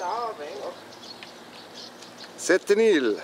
Komplett an, 7000